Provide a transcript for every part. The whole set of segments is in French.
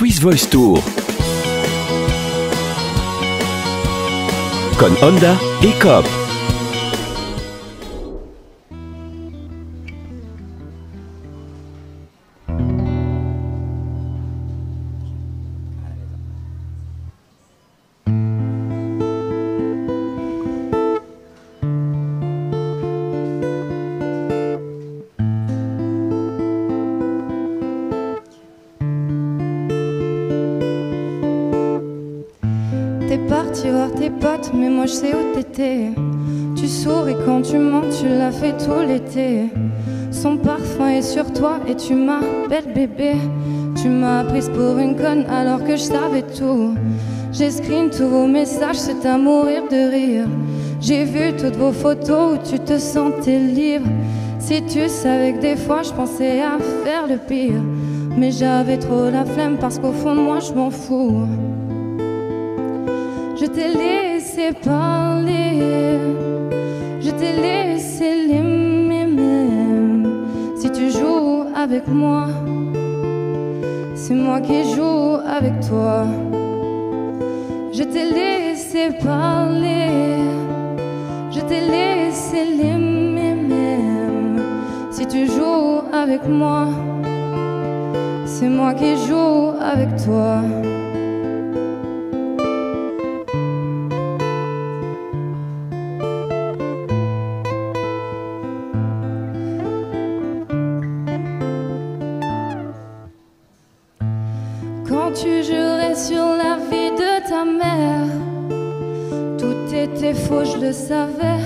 Swiss Voice Tour. Con Honda Coop. T'es parti voir tes potes, mais moi je sais où t'étais. Tu souris quand tu mens, tu l'as fait tout l'été. Son parfum est sur toi et tu m'appelles bébé. Tu m'as prise pour une conne alors que je savais tout. J'ai tous vos messages, c'est à mourir de rire. J'ai vu toutes vos photos où tu te sentais libre. Si tu savais que des fois je pensais à faire le pire. Mais j'avais trop la flemme parce qu'au fond de moi je m'en fous. Je t'ai laissé parler, je t'ai laissé l'aimer même. Si tu joues avec moi, c'est moi qui joue avec toi. Je t'ai laissé parler, je t'ai laissé l'aimer même. Si tu joues avec moi, c'est moi qui joue avec toi. Tu jurais sur la vie de ta mère, tout était faux, je le savais.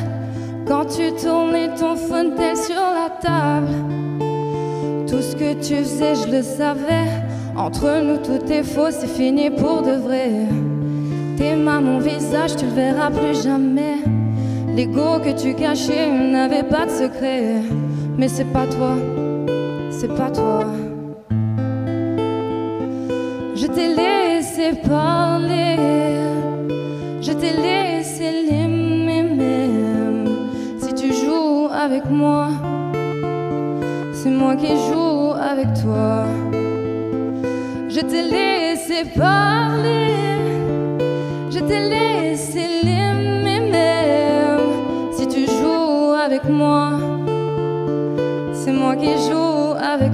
Quand tu tournais ton fauteuil sur la table, tout ce que tu faisais, je le savais. Entre nous, tout est faux, c'est fini pour de vrai. Tes mains, mon visage, tu le verras plus jamais. L'ego que tu cachais n'avait pas de secret. Mais c'est pas toi, c'est pas toi. Je t'ai laissé parler, je t'ai laissé l'aimer même. Si tu joues avec moi, c'est moi qui joue avec toi. Je t'ai laissé parler, je t'ai laissé l'aimer même. Si tu joues avec moi, c'est moi qui joue avec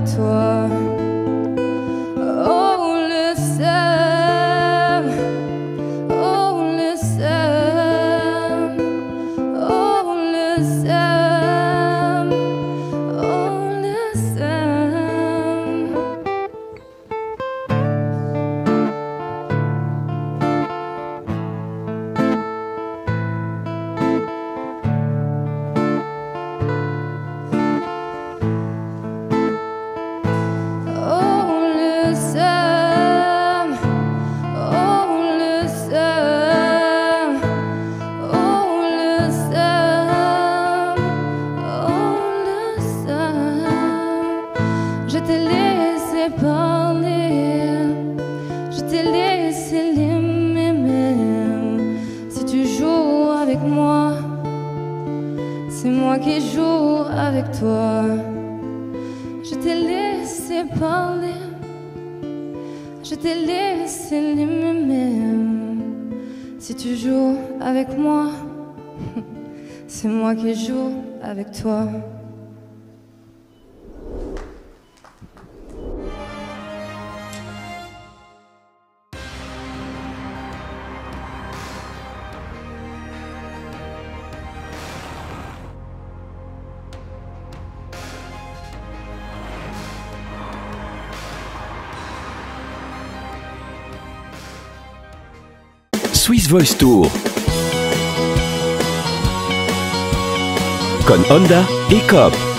c'est moi qui joue avec toi. Je t'ai laissé parler, je t'ai laissé l'aimer même. Si tu joues avec moi, c'est moi qui joue avec toi. Swiss Voice Tour. Con Honda et Coop.